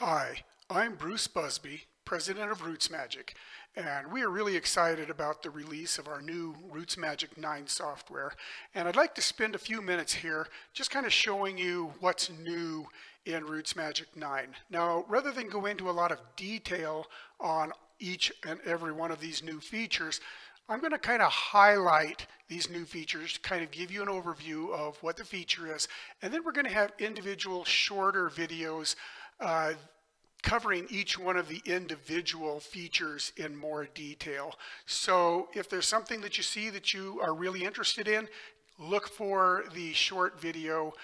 Hi, I'm Bruce Buzbee, president of RootsMagic, and we are really excited about the release of our new RootsMagic 9 software. And I'd like to spend a few minutes here just kind of showing you what's new in RootsMagic 9. Now, rather than go into a lot of detail on each and every one of these new features, I'm going to kind of highlight these new features kind of give you an overview of what the feature is. And then we're going to have individual shorter videos uh, covering each one of the individual features in more detail. So if there's something that you see that you are really interested in, look for the short video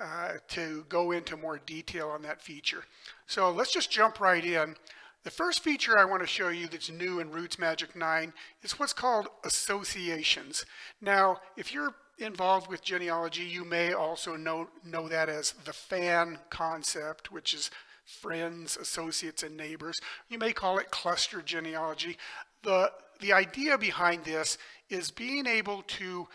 uh, to go into more detail on that feature. So let's just jump right in. The first feature I want to show you that's new in RootsMagic 9 is what's called associations. Now, if you're involved with genealogy, you may also know, know that as the fan concept, which is friends, associates, and neighbors. You may call it cluster genealogy. The, the idea behind this is being able to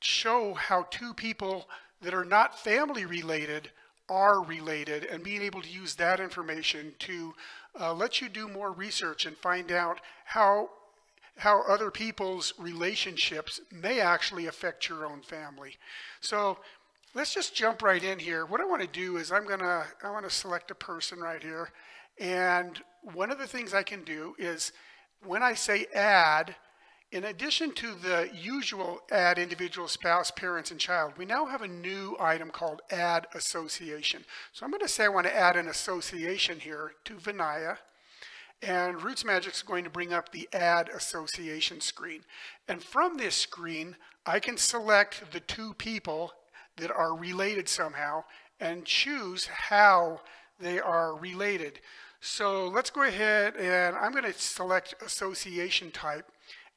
show how two people that are not family related are related and being able to use that information to uh, let you do more research and find out how how other people's relationships may actually affect your own family. So let's just jump right in here. What I want to do is I'm going to, I want to select a person right here. And one of the things I can do is when I say add, in addition to the usual add individual spouse, parents, and child, we now have a new item called add association. So I'm going to say I want to add an association here to Vinaya. And RootsMagic is going to bring up the Add Association screen. And from this screen, I can select the two people that are related somehow and choose how they are related. So let's go ahead and I'm going to select association type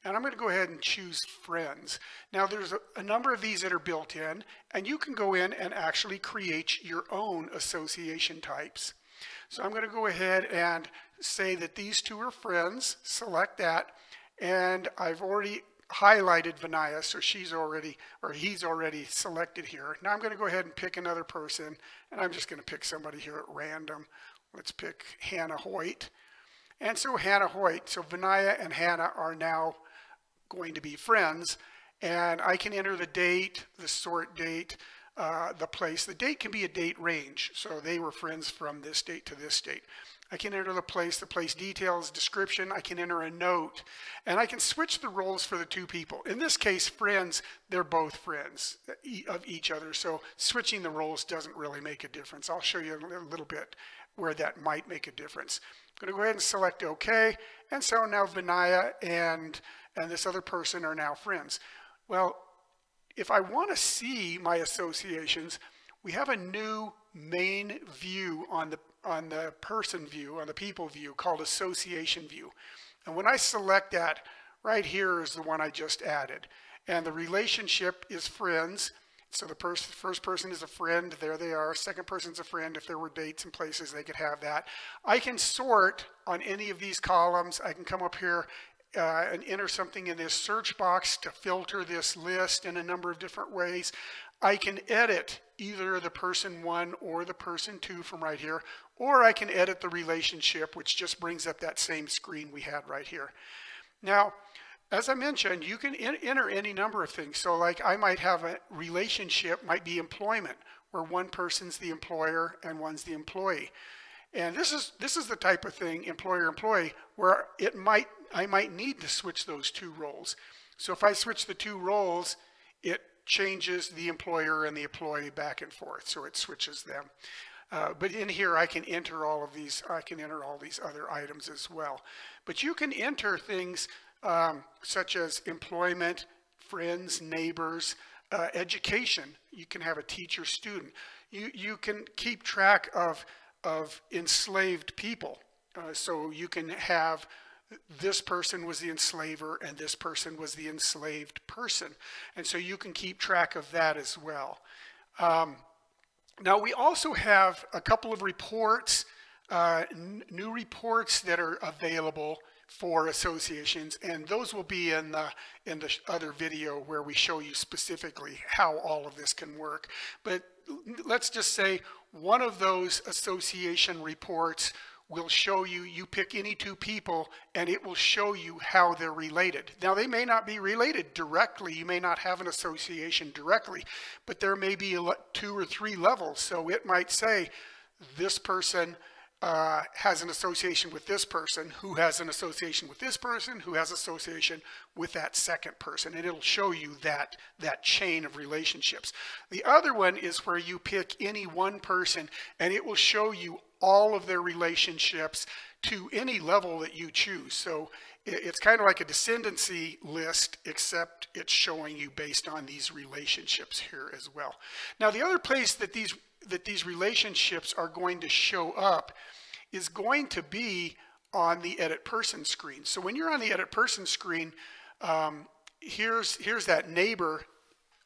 and I'm going to go ahead and choose friends. Now there's a, a, number of these that are built in and you can go in and actually create your own association types. So I'm going to go ahead and say that these two are friends, select that, and I've already highlighted Vinaya, so she's already, or he's already selected here. Now I'm going to go ahead and pick another person, and I'm just going to pick somebody here at random. Let's pick Hannah Hoyt. And so Hannah Hoyt, so Vinaya and Hannah are now going to be friends, and I can enter the date, the sort date, uh, the place. The date can be a date range, so they were friends from this date to this date. I can enter the place, the place details, description. I can enter a note. And I can switch the roles for the two people. In this case, friends, they're both friends of each other. So switching the roles doesn't really make a difference. I'll show you a little bit where that might make a difference. I'm going to go ahead and select OK. And so now Vinaya and, and this other person are now friends. Well, if I want to see my associations, we have a new main view on the on the person view, on the people view, called association view. And when I select that, right here is the one I just added. And the relationship is friends. So the first, first person is a friend, there they are. Second person's a friend. If there were dates and places, they could have that. I can sort on any of these columns. I can come up here uh, and enter something in this search box to filter this list in a number of different ways. I can edit either the person one or the person two from right here, or I can edit the relationship, which just brings up that same screen we had right here. Now, as I mentioned, you can enter any number of things. So like I might have a relationship, might be employment, where one person's the employer and one's the employee. And this is, this is the type of thing, employer-employee, where it might, I might need to switch those two roles. So if I switch the two roles, it changes the employer and the employee back and forth, so it switches them. Uh, but in here, I can enter all of these, I can enter all these other items as well. But you can enter things um, such as employment, friends, neighbors, uh, education. You can have a teacher student. You, you can keep track of, of enslaved people. Uh, so you can have this person was the enslaver and this person was the enslaved person. And so you can keep track of that as well. Um, now we also have a couple of reports, uh, new reports that are available for associations, and those will be in the in the other video where we show you specifically how all of this can work. But let's just say one of those association reports will show you, you pick any two people and it will show you how they're related. Now they may not be related directly, you may not have an association directly, but there may be two or three levels. So it might say this person uh, has an association with this person, who has an association with this person, who has association with that second person, and it'll show you that, that chain of relationships. The other one is where you pick any one person, and it will show you all of their relationships to any level that you choose. So it's kind of like a descendancy list, except it's showing you based on these relationships here as well. Now, the other place that these that these relationships are going to show up is going to be on the edit person screen. So when you're on the edit person screen, um, here's, here's that neighbor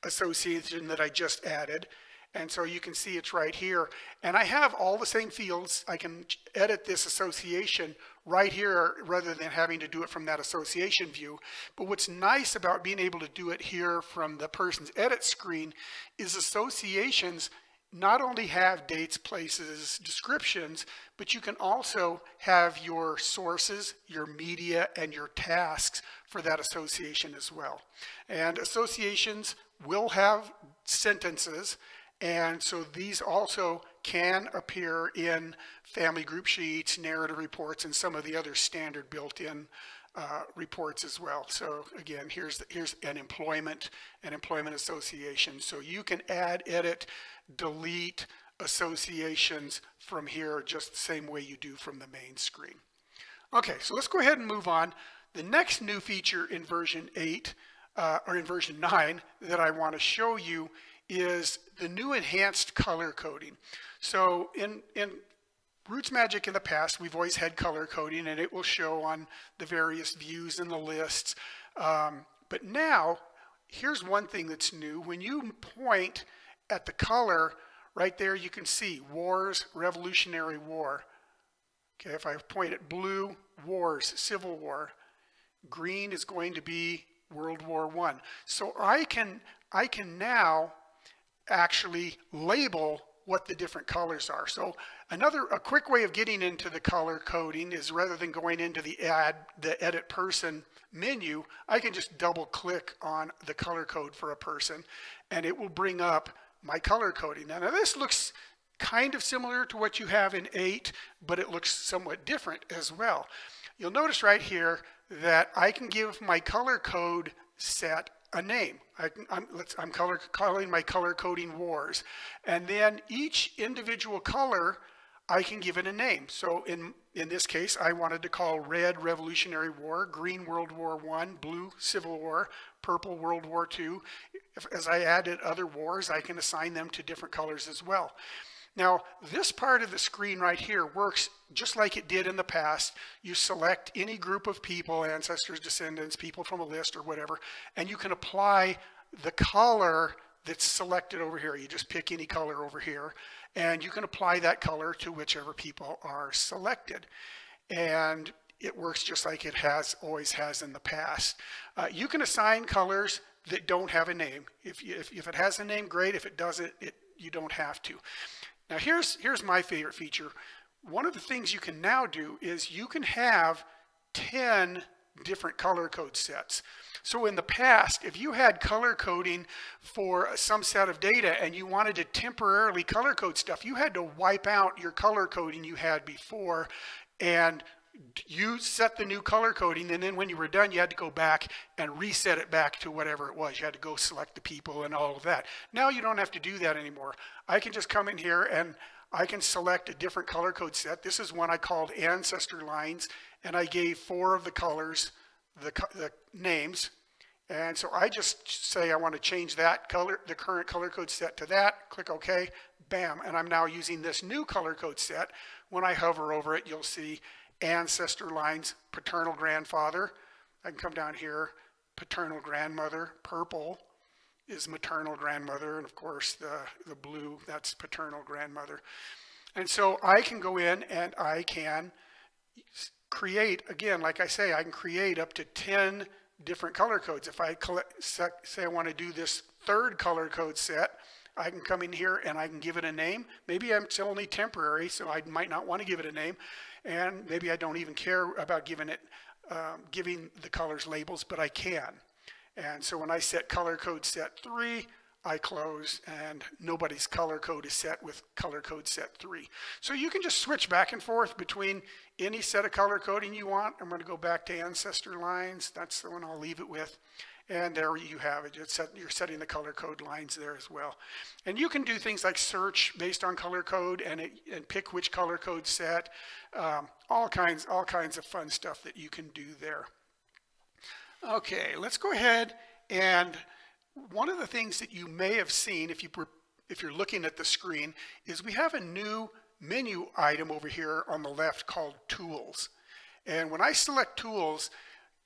association that I just added. And so you can see it's right here. And I have all the same fields. I can edit this association right here rather than having to do it from that association view. But what's nice about being able to do it here from the person's edit screen is associations not only have dates, places, descriptions, but you can also have your sources, your media, and your tasks for that association as well. And associations will have sentences, and so these also can appear in family group sheets, narrative reports, and some of the other standard built-in uh, reports as well. So again, here's the, here's an employment, an employment association. So you can add, edit, delete associations from here just the same way you do from the main screen. Okay, so let's go ahead and move on. The next new feature in version 8, uh, or in version 9, that I want to show you is the new enhanced color coding. So in, in RootsMagic in the past, we've always had color coding and it will show on the various views and the lists. Um, but now, here's one thing that's new. When you point at the color, right there you can see Wars, Revolutionary War. Okay, if I point at blue, Wars, Civil War. Green is going to be World War One. So I can, I can now actually label what the different colors are. So another, a quick way of getting into the color coding is rather than going into the add, the edit person menu, I can just double click on the color code for a person and it will bring up my color coding. Now, now this looks kind of similar to what you have in 8, but it looks somewhat different as well. You'll notice right here that I can give my color code set a name. I, am color, calling my color coding wars. And then each individual color, I can give it a name. So in, in this case, I wanted to call red Revolutionary War, green World War I, blue Civil War, purple World War II. If, as I added other wars, I can assign them to different colors as well. Now, this part of the screen right here works just like it did in the past. You select any group of people, ancestors, descendants, people from a list or whatever, and you can apply the color that's selected over here. You just pick any color over here, and you can apply that color to whichever people are selected. And it works just like it has always has in the past. Uh, you can assign colors that don't have a name. If, if, if, it has a name, great. If it doesn't, it, you don't have to. Now here's, here's my favorite feature. One of the things you can now do is you can have 10 different color code sets. So in the past, if you had color coding for some set of data and you wanted to temporarily color code stuff, you had to wipe out your color coding you had before and you set the new color coding and then when you were done you had to go back and reset it back to whatever it was. You had to go select the people and all of that. Now you don't have to do that anymore. I can just come in here and i can select a different color code set. This is one i called ancestor lines and i gave four of the colors the, the names. And so i just say i want to change that color the current color code set to that click ok bam and i'm now using this new color code set. When i hover over it you'll see ancestor lines, paternal grandfather. I can come down here, paternal grandmother, purple is maternal grandmother, and of course the, the blue, that's paternal grandmother. And so I can go in and I can create, again, like I say, I can create up to 10 different color codes. If I collect, say I want to do this third color code set, I can come in here and I can give it a name. Maybe it's only temporary, so I might not want to give it a name. And maybe I don't even care about giving it, um, giving the colors labels, but I can. And so when I set color code set three, I close and nobody's color code is set with color code set three. So you can just switch back and forth between any set of color coding you want. I'm to go back to ancestor lines. That's the one I'll leave it with. And there you have it. Set, you're setting the color code lines there as well. And you can do things like search based on color code and, it, and pick which color code set. Um, all kinds, all kinds of fun stuff that you can do there. Okay, let's go ahead and one of the things that you may have seen if you if you're looking at the screen is we have a new menu item over here on the left called Tools. And when I select Tools,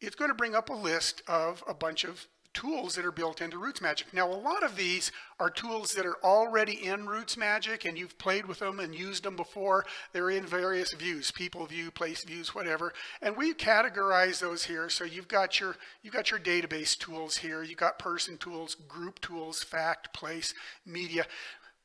it's going to bring up a list of a bunch of tools that are built into RootsMagic. Now, a lot of these are tools that are already in RootsMagic and you've played with them and used them before. They're in various views, people view, place views, whatever. And we categorize those here. So you've got your, you've got your database tools here. You've got person tools, group tools, fact, place, media.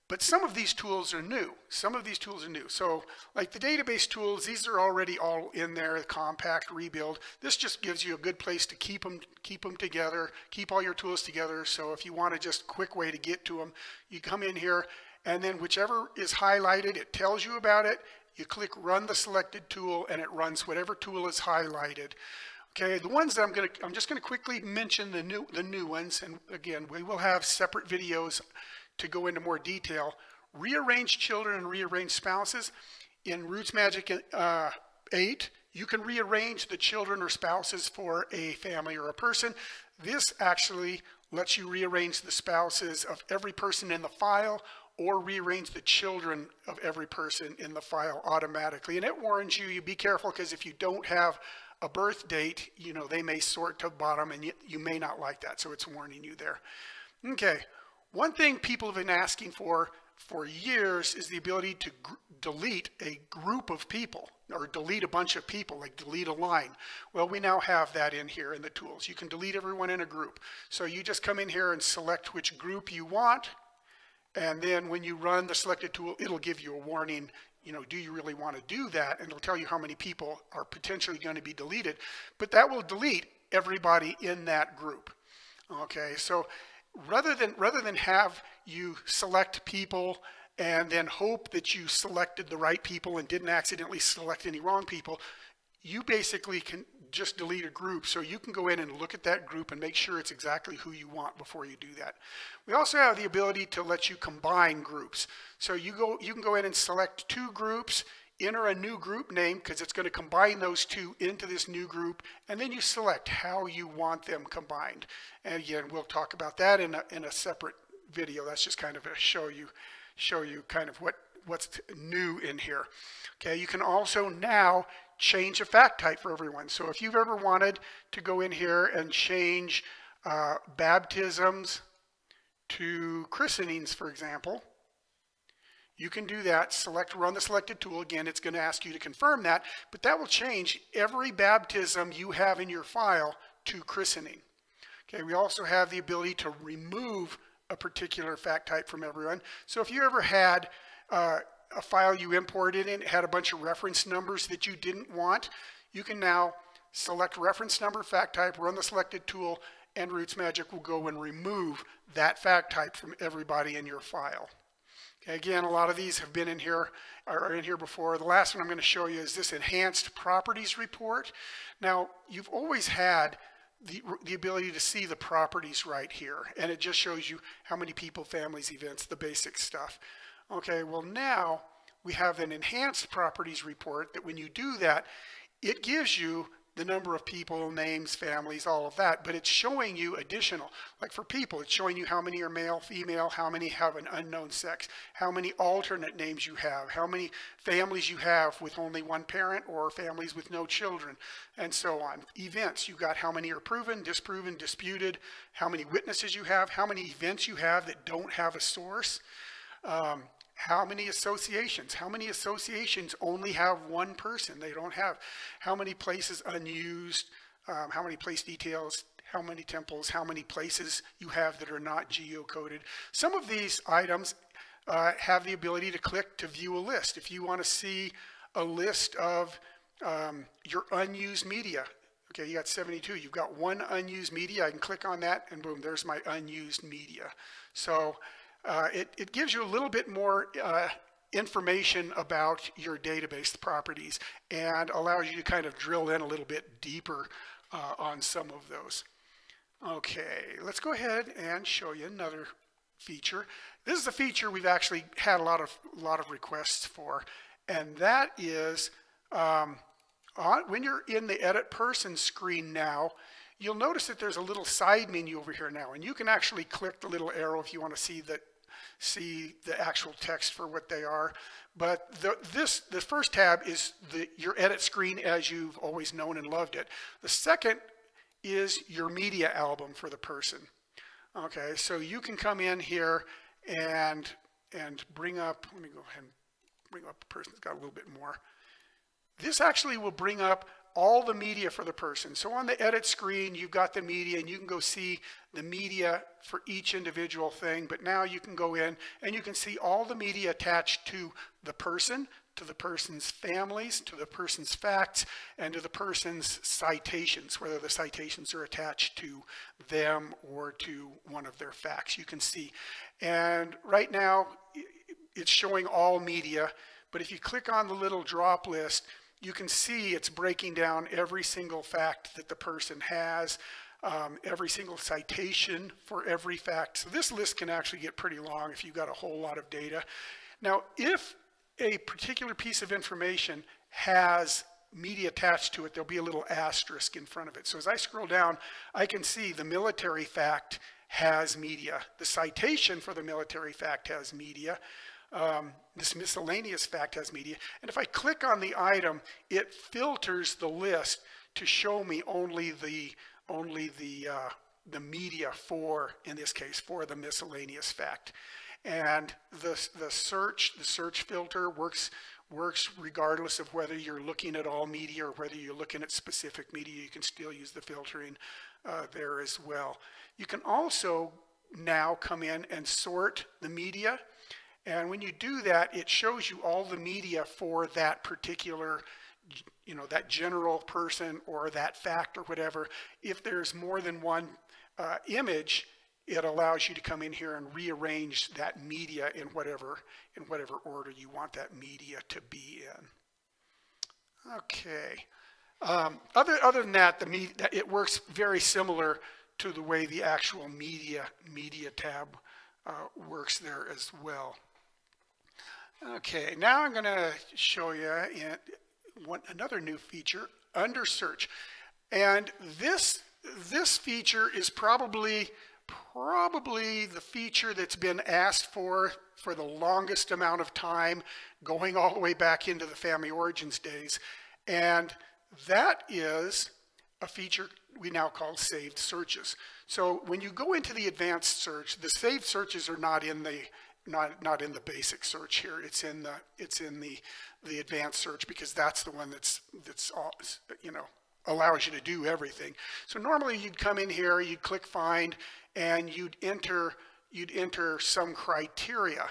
But some of these tools are new. Some of these tools are new. So like the database tools, these are already all in there, compact, rebuild. This just gives you a good place to keep them, keep them together, keep all your tools together. So if you want to just quick way to get to them, you come in here and then whichever is highlighted, it tells you about it. You click run the selected tool and it runs whatever tool is highlighted. Okay, the ones that I'm going to, I'm just going to quickly mention the new, the new ones. And again, we will have separate videos to go into more detail, rearrange children and rearrange spouses. In RootsMagic uh, 8, you can rearrange the children or spouses for a family or a person. This actually lets you rearrange the spouses of every person in the file or rearrange the children of every person in the file automatically. And it warns you, you be careful because if you don't have a birth date, you know, they may sort to bottom and you, you may not like that. So it's warning you there. Okay, one thing people have been asking for for years is the ability to delete a group of people or delete a bunch of people, like delete a line. Well, we now have that in here in the tools. You can delete everyone in a group. So you just come in here and select which group you want. And then when you run the selected tool, it'll give you a warning, you know, do you really want to do that? And it'll tell you how many people are potentially going to be deleted. But that will delete everybody in that group. Okay, so rather than, rather than have you select people and then hope that you selected the right people and didn't accidentally select any wrong people, you basically can just delete a group. So you can go in and look at that group and make sure it's exactly who you want before you do that. We also have the ability to let you combine groups. So you, go, you can go in and select two groups enter a new group name because it's going to combine those two into this new group and then you select how you want them combined. And again we'll talk about that in a, in a separate video. That's just kind of to show you show you kind of what what's new in here. Okay you can also now change a fact type for everyone. So if you've ever wanted to go in here and change uh, baptisms to christenings for example you can do that, select run the selected tool. Again, it's going to ask you to confirm that, but that will change every baptism you have in your file to christening. Okay, we also have the ability to remove a particular fact type from everyone. So if you ever had uh, a file you imported and it had a bunch of reference numbers that you didn't want, you can now select reference number fact type, run the selected tool, and RootsMagic will go and remove that fact type from everybody in your file. Again, a lot of these have been in here, are in here before. The last one I'm going to show you is this enhanced properties report. Now, you've always had the, the ability to see the properties right here, and it just shows you how many people, families, events, the basic stuff. Okay, well now we have an enhanced properties report that when you do that, it gives you the number of people, names, families, all of that, but it's showing you additional. Like for people, it's showing you how many are male, female, how many have an unknown sex, how many alternate names you have, how many families you have with only one parent or families with no children, and so on. Events, you got how many are proven, disproven, disputed, how many witnesses you have, how many events you have that don't have a source. Um, how many associations? How many associations only have one person? They don't have how many places unused, um, how many place details, how many temples, how many places you have that are not geocoded. Some of these items uh, have the ability to click to view a list. If you want to see a list of um, your unused media, okay, you got 72, you've got one unused media, I can click on that and boom, there's my unused media. So uh, it, it gives you a little bit more uh, information about your database properties and allows you to kind of drill in a little bit deeper uh, on some of those. Okay, let's go ahead and show you another feature. This is a feature we've actually had a lot of lot of requests for, and that is um, on, when you're in the Edit Person screen now, you'll notice that there's a little side menu over here now, and you can actually click the little arrow if you want to see the see the actual text for what they are. But the, this the first tab is the your edit screen as you've always known and loved it. The second is your media album for the person. Okay, so you can come in here and and bring up, let me go ahead and bring up a person that's got a little bit more. This actually will bring up all the media for the person. So on the edit screen, you've got the media and you can go see the media for each individual thing. But now you can go in and you can see all the media attached to the person, to the person's families, to the person's facts, and to the person's citations, whether the citations are attached to them or to one of their facts. You can see. And right now, it's showing all media. But if you click on the little drop list, you can see it's breaking down every single fact that the person has, um, every single citation for every fact. So this list can actually get pretty long if you've got a whole lot of data. Now, if a particular piece of information has media attached to it, there'll be a little asterisk in front of it. So as I scroll down, I can see the military fact has media. The citation for the military fact has media um, this miscellaneous fact has media. And if I click on the item, it filters the list to show me only the only the uh, the media for, in this case, for the miscellaneous fact. And the the search the search filter works works regardless of whether you're looking at all media or whether you're looking at specific media. You can still use the filtering uh, there as well. You can also now come in and sort the media and when you do that, it shows you all the media for that particular, you know, that general person or that fact or whatever. If there's more than one uh, image, it allows you to come in here and rearrange that media in whatever, in whatever order you want that media to be in. Okay. Um, other, other than that, the media, it works very similar to the way the actual media, media tab uh, works there as well. Okay, now I'm going to show you one, another new feature under search. And this, this feature is probably, probably the feature that's been asked for for the longest amount of time, going all the way back into the family origins days. And that is a feature we now call saved searches. So when you go into the advanced search, the saved searches are not in the not not in the basic search here. It's in the it's in the the advanced search because that's the one that's that's all, you know allows you to do everything. So normally you'd come in here, you'd click find, and you'd enter you'd enter some criteria.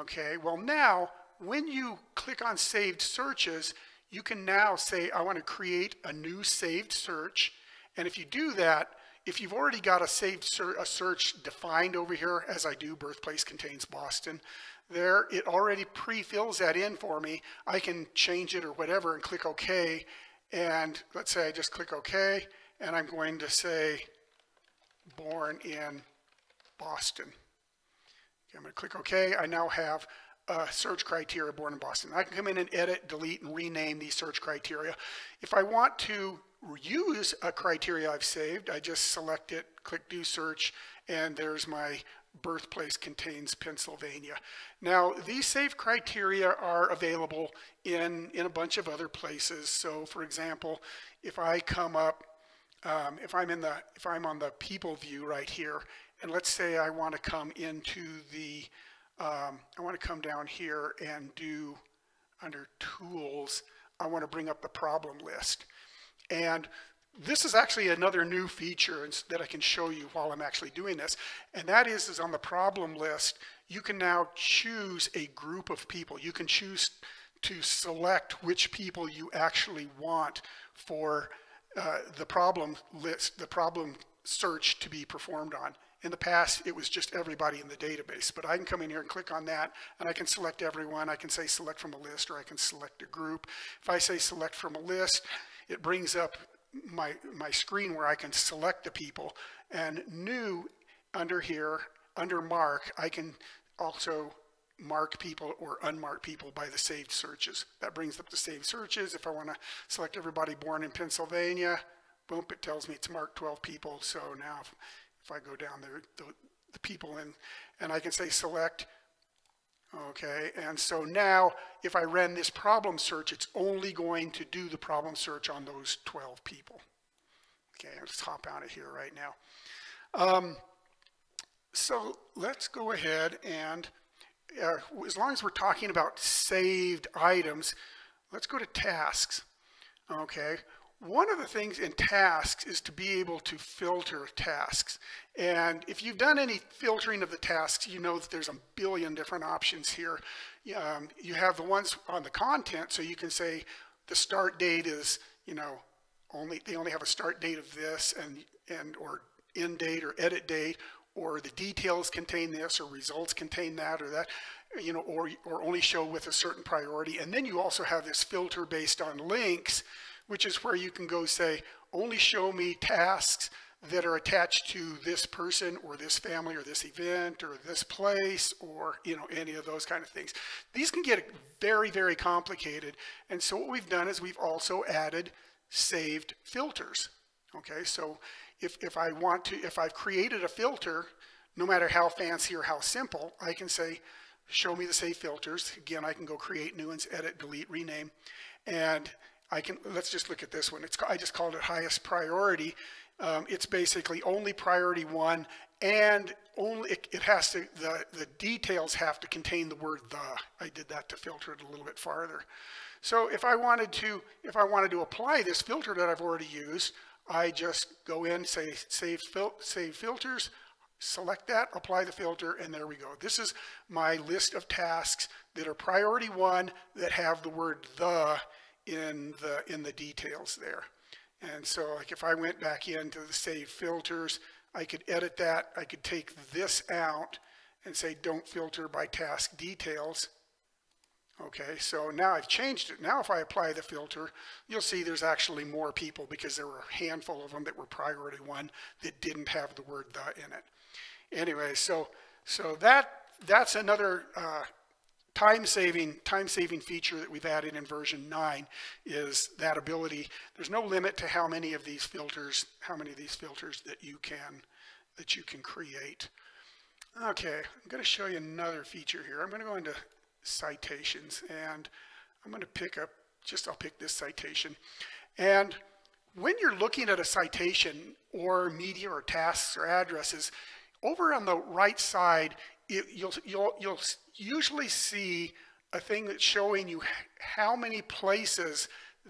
Okay. Well now when you click on saved searches, you can now say I want to create a new saved search, and if you do that if you've already got a saved ser a search defined over here, as I do, birthplace contains Boston, there it already pre-fills that in for me. I can change it or whatever and click OK. And let's say I just click OK, and I'm going to say born in Boston. Okay, I'm going to click OK. I now have a search criteria born in Boston. I can come in and edit, delete, and rename these search criteria. If I want to use a criteria I've saved, I just select it, click do search, and there's my birthplace contains Pennsylvania. Now, these saved criteria are available in, in a bunch of other places. So for example, if I come up, um, if I'm in the, if I'm on the people view right here, and let's say I want to come into the, um, I want to come down here and do under tools, I want to bring up the problem list. And this is actually another new feature that I can show you while I'm actually doing this. And that is, is on the problem list, you can now choose a group of people. You can choose to select which people you actually want for uh, the problem list, the problem search to be performed on. In the past, it was just everybody in the database, but I can come in here and click on that, and I can select everyone. I can say select from a list, or I can select a group. If I say select from a list, it brings up my, my screen where I can select the people. And new under here, under mark, I can also mark people or unmark people by the saved searches. That brings up the saved searches. If I want to select everybody born in Pennsylvania, boom, it tells me it's marked 12 people. So now if, if I go down there, the, the people in, and I can say select Okay, and so now if I run this problem search, it's only going to do the problem search on those 12 people. Okay, let's hop out of here right now. Um, so let's go ahead and, uh, as long as we're talking about saved items, let's go to tasks. Okay, one of the things in tasks is to be able to filter tasks. And if you've done any filtering of the tasks, you know that there's a billion different options here. Um, you have the ones on the content, so you can say the start date is, you know, only they only have a start date of this and and or end date or edit date or the details contain this or results contain that or that you know or or only show with a certain priority and then you also have this filter based on links which is where you can go say, only show me tasks that are attached to this person or this family or this event or this place or you know any of those kind of things. These can get very very complicated and so what we've done is we've also added saved filters. Okay so if, if I want to if I've created a filter no matter how fancy or how simple I can say show me the saved filters again I can go create new ones edit delete rename and I can, let's just look at this one. It's, I just called it highest priority. Um, it's basically only priority one and only, it, it, has to, the, the details have to contain the word the. I did that to filter it a little bit farther. So if I wanted to, if I wanted to apply this filter that I've already used, I just go in, say save, fil save filters, select that, apply the filter, and there we go. This is my list of tasks that are priority one that have the word the in the, in the details there. And so like if I went back into the save filters, I could edit that. I could take this out and say don't filter by task details. Okay, so now I've changed it. Now if I apply the filter, you'll see there's actually more people because there were a handful of them that were priority one that didn't have the word the in it. Anyway, so so that that's another uh, time-saving time-saving feature that we've added in version 9 is that ability. There's no limit to how many of these filters, how many of these filters that you can that you can create. Okay, I'm going to show you another feature here. I'm going to go into citations and I'm going to pick up just I'll pick this citation. And when you're looking at a citation or media or tasks or addresses, over on the right side, it, you'll, you'll, you'll usually see a thing that's showing you how many places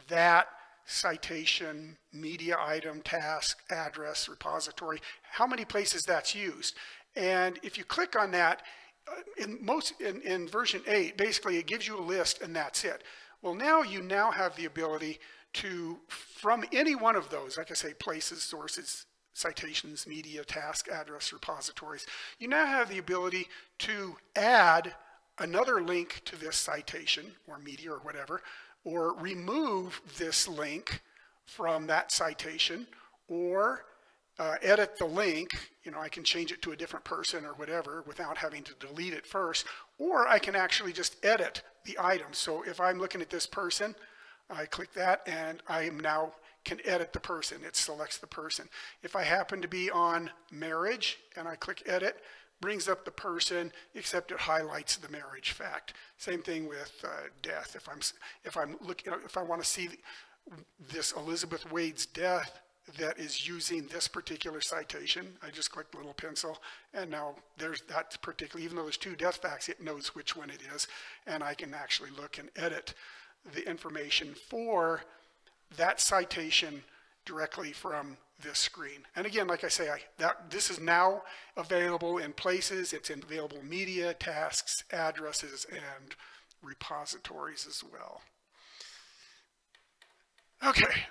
that citation, media item, task, address, repository, how many places that's used. And if you click on that, uh, in most in, in version 8, basically it gives you a list and that's it. Well, now you now have the ability to, from any one of those, like I say, places, sources, citations, media, task, address, repositories, you now have the ability to add another link to this citation or media or whatever, or remove this link from that citation, or uh, edit the link, you know, I can change it to a different person or whatever without having to delete it first, or I can actually just edit the item. So if I'm looking at this person, I click that and I am now can edit the person. It selects the person. If I happen to be on marriage and I click edit, brings up the person, except it highlights the marriage fact. Same thing with uh, death. If I'm if I'm looking if I want to see this Elizabeth Wade's death that is using this particular citation. I just click the little pencil and now there's that particular, even though there's two death facts, it knows which one it is. And I can actually look and edit the information for that citation directly from this screen. And again, like I say, I, that, this is now available in places. It's in available media, tasks, addresses, and repositories as well. Okay.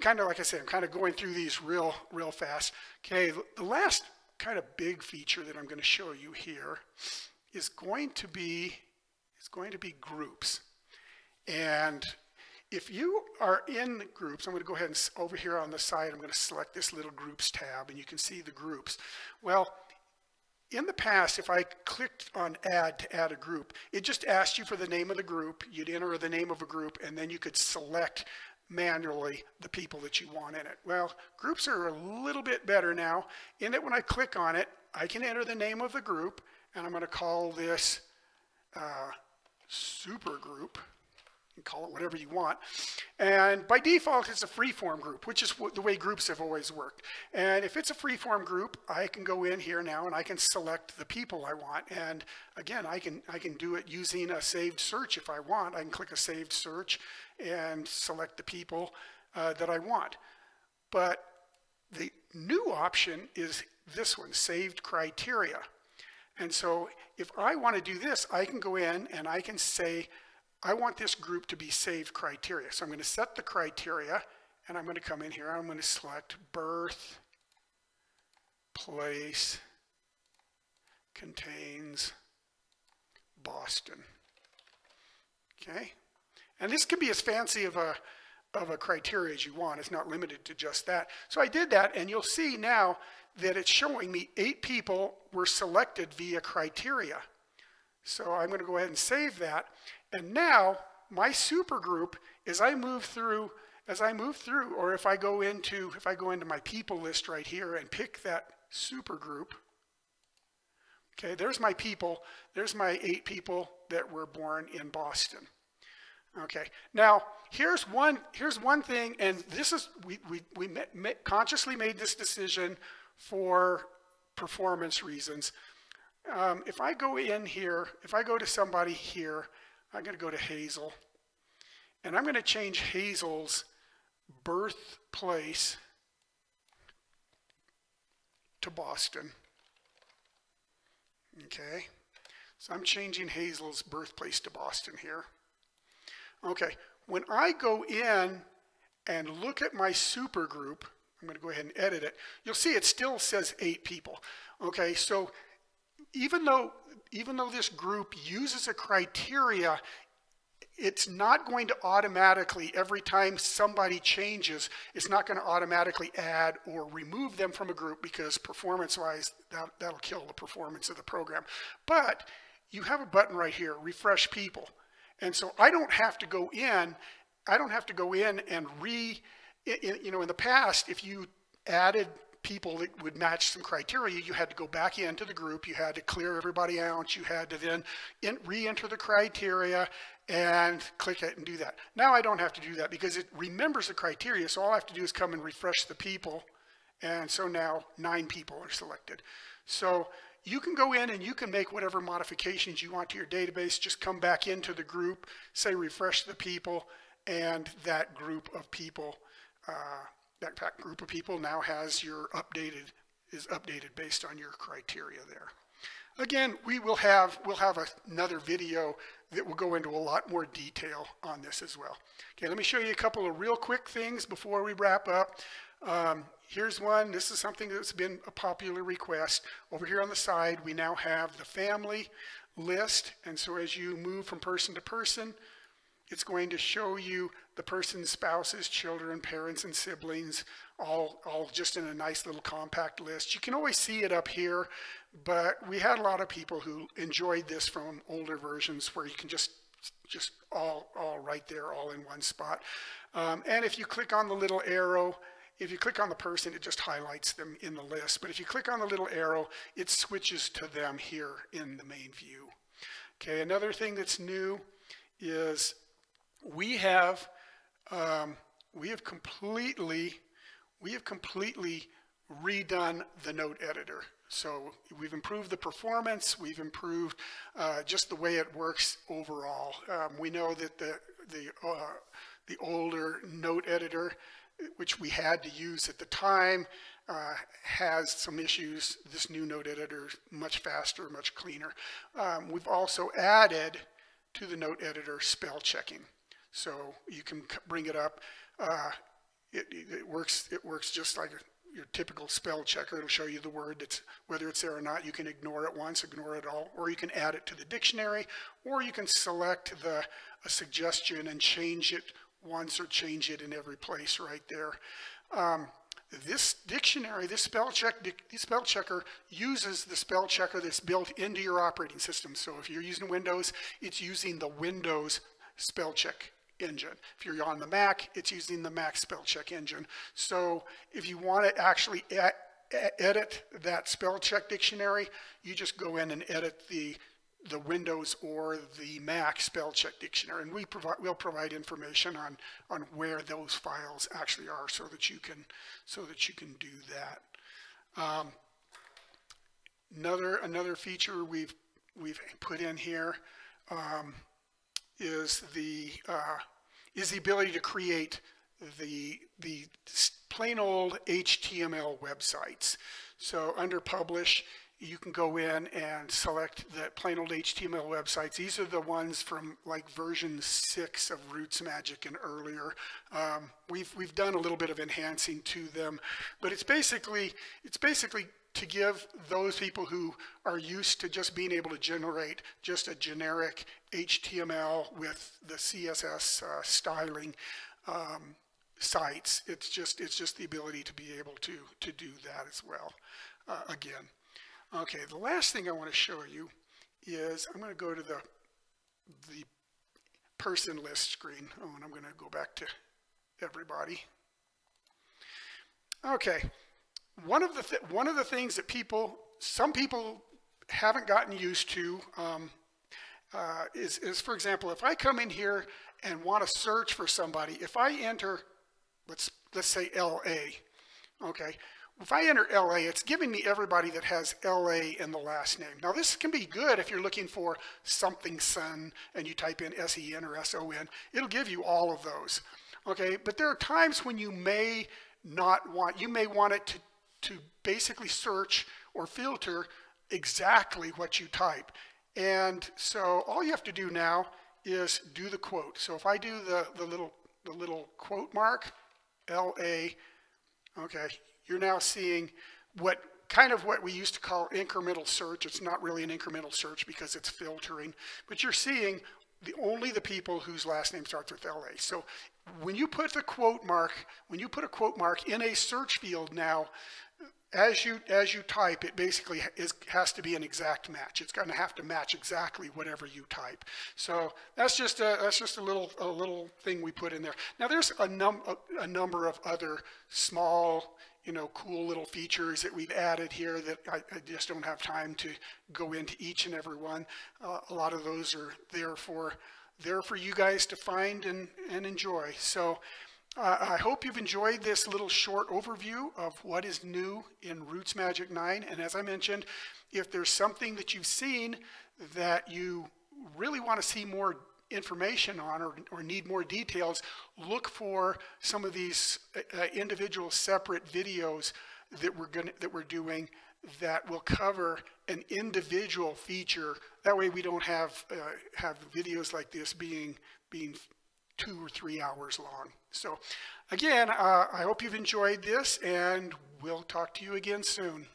Kind of like I say, I'm kind of going through these real, real fast. Okay, the last kind of big feature that I'm going to show you here is going to be is going to be groups. And if you are in groups, I'm going to go ahead and over here on the side, I'm going to select this little groups tab and you can see the groups. Well, in the past, if I clicked on add to add a group, it just asked you for the name of the group. You'd enter the name of a group and then you could select manually the people that you want in it. Well, groups are a little bit better now in that when I click on it, I can enter the name of the group and I'm going to call this uh, super group call it whatever you want. And by default, it's a free-form group, which is the way groups have always worked. And if it's a free-form group, I can go in here now and I can select the people I want. And again, I can, I can do it using a saved search if I want. I can click a saved search and select the people uh, that I want. But the new option is this one, saved criteria. And so if I want to do this, I can go in and I can say, I want this group to be saved criteria. So I'm going to set the criteria and I'm going to come in here. I'm going to select birth, place, contains Boston. Okay? And this can be as fancy of a, of a criteria as you want. It's not limited to just that. So I did that and you'll see now that it's showing me eight people were selected via criteria. So I'm going to go ahead and save that. And now my supergroup, as I move through, as I move through, or if I go into, if I go into my people list right here and pick that supergroup, okay, there's my people, there's my eight people that were born in Boston. Okay, now here's one, here's one thing, and this is, we, we, we met consciously made this decision for performance reasons. Um, if I go in here, if I go to somebody here, I'm going to go to Hazel. And I'm going to change Hazel's birthplace to Boston. Okay. So I'm changing Hazel's birthplace to Boston here. Okay. When I go in and look at my supergroup, I'm going to go ahead and edit it. You'll see it still says eight people. Okay. So even though even though this group uses a criteria, it's not going to automatically, every time somebody changes, it's not going to automatically add or remove them from a group because performance-wise, that, that'll kill the performance of the program. But you have a button right here, refresh people. And so I don't have to go in, I don't have to go in and re, you know, in the past, if you added people that would match some criteria, you had to go back into the group, you had to clear everybody out, you had to then re-enter the criteria and click it and do that. Now I don't have to do that because it remembers the criteria, so all I have to do is come and refresh the people, and so now nine people are selected. So you can go in and you can make whatever modifications you want to your database, just come back into the group, say refresh the people, and that group of people uh, that, that group of people now has your updated, is updated based on your criteria there. Again, we will have, we'll have another video that will go into a lot more detail on this as well. Okay, let me show you a couple of real quick things before we wrap up. Um, here's one. This is something that's been a popular request. Over here on the side, we now have the family list. And so as you move from person to person, it's going to show you the person's spouses, children, parents, and siblings, all, all just in a nice little compact list. You can always see it up here, but we had a lot of people who enjoyed this from older versions where you can just just all, all right there, all in one spot. Um, and if you click on the little arrow, if you click on the person, it just highlights them in the list. But if you click on the little arrow, it switches to them here in the main view. Okay, another thing that's new is we have um, we have completely, we have completely redone the note editor. So we've improved the performance, we've improved uh, just the way it works overall. Um, we know that the, the, uh, the older note editor, which we had to use at the time, uh, has some issues. This new note editor is much faster, much cleaner. Um, we've also added to the note editor spell checking. So you can bring it up. Uh, it, it, works. It works just like your typical spell checker. It'll show you the word that's whether it's there or not. You can ignore it once, ignore it all, or you can add it to the dictionary, or you can select the a suggestion and change it once or change it in every place right there. Um, this dictionary, this spell check, this spell checker uses the spell checker that's built into your operating system. So if you're using Windows, it's using the Windows spell check engine. If you're on the Mac, it's using the Mac spell check engine. So if you want to actually edit that spell check dictionary, you just go in and edit the the Windows or the Mac spell check dictionary, and we provide we'll provide information on on where those files actually are, so that you can so that you can do that. Um, another another feature we've we've put in here um, is the uh, is the ability to create the the plain old HTML websites. So under Publish, you can go in and select the plain old HTML websites. These are the ones from like version six of RootsMagic and earlier. Um, we've we've done a little bit of enhancing to them, but it's basically it's basically to give those people who are used to just being able to generate just a generic HTML with the CSS uh, styling um, sites. It's just it's just the ability to be able to to do that as well. Uh, again. Okay, the last thing I want to show you is I'm going to go to the, the person list screen. Oh, and I'm going to go back to everybody. Okay, one of the th one of the things that people, some people haven't gotten used to um, uh, is, is, for example, if I come in here and want to search for somebody, if I enter, let's let's say LA, okay, if I enter LA, it's giving me everybody that has LA in the last name. Now this can be good if you're looking for something son and you type in S-E-N or S-O-N. It'll give you all of those. Okay, but there are times when you may not want, you may want it to, to basically search or filter exactly what you type. And so all you have to do now is do the quote. So if I do the, the little the little quote mark, L-A, okay, you're now seeing what kind of what we used to call incremental search. It's not really an incremental search because it's filtering, but you're seeing the only the people whose last name starts with LA. So when you put the quote mark, when you put a quote mark in a search field now, as you as you type, it basically is, has to be an exact match. It's going to have to match exactly whatever you type. So that's just a that's just a little a little thing we put in there. Now there's a num a, number of other small you know, cool little features that we've added here that I, I just don't have time to go into each and every one. Uh, a lot of those are there for there for you guys to find and, and enjoy. So uh, I hope you've enjoyed this little short overview of what is new in RootsMagic 9. And as I mentioned, if there's something that you've seen that you really want to see more information on or, or need more details, look for some of these uh, individual separate videos that we're gonna, that we're doing that will cover an individual feature. That way we don't have uh, have videos like this being being two or three hours long. So again, uh, I hope you've enjoyed this and we'll talk to you again soon.